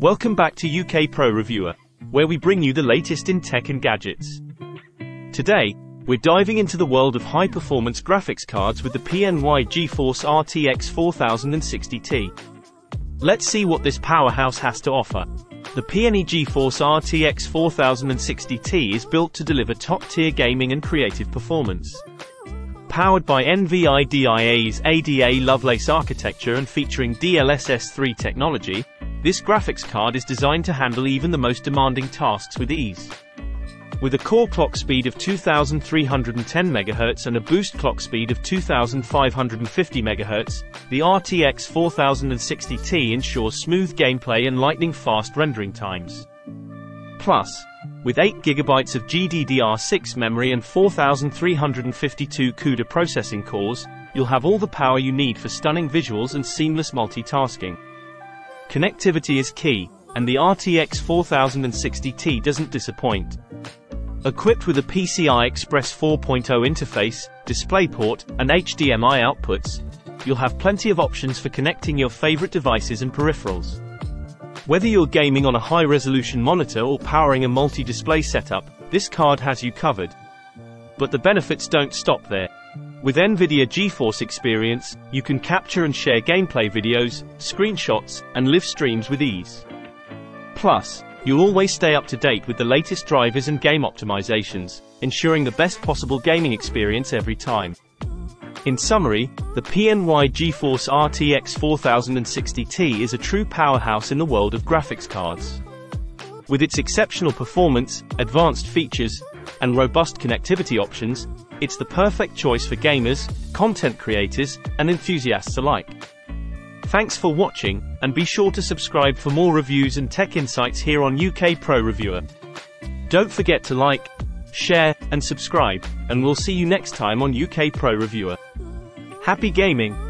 Welcome back to UK Pro Reviewer, where we bring you the latest in tech and gadgets. Today, we're diving into the world of high-performance graphics cards with the PNY GeForce RTX 4060Ti. Let's see what this powerhouse has to offer. The PNY GeForce RTX 4060Ti is built to deliver top-tier gaming and creative performance. Powered by NVIDIA's ADA Lovelace architecture and featuring DLSS 3 technology, this graphics card is designed to handle even the most demanding tasks with ease. With a core clock speed of 2310 MHz and a boost clock speed of 2550 MHz, the RTX 4060Ti ensures smooth gameplay and lightning-fast rendering times. Plus, with 8GB of GDDR6 memory and 4352 CUDA processing cores, you'll have all the power you need for stunning visuals and seamless multitasking. Connectivity is key, and the RTX 4060Ti doesn't disappoint. Equipped with a PCI Express 4.0 interface, DisplayPort, and HDMI outputs, you'll have plenty of options for connecting your favorite devices and peripherals. Whether you're gaming on a high-resolution monitor or powering a multi-display setup, this card has you covered. But the benefits don't stop there. With NVIDIA GeForce Experience, you can capture and share gameplay videos, screenshots, and live streams with ease. Plus, you'll always stay up to date with the latest drivers and game optimizations, ensuring the best possible gaming experience every time. In summary, the PNY GeForce RTX 4060Ti is a true powerhouse in the world of graphics cards. With its exceptional performance, advanced features, and robust connectivity options, it's the perfect choice for gamers, content creators, and enthusiasts alike. Thanks for watching, and be sure to subscribe for more reviews and tech insights here on UK Pro Reviewer. Don't forget to like, share, and subscribe, and we'll see you next time on UK Pro Reviewer. Happy gaming!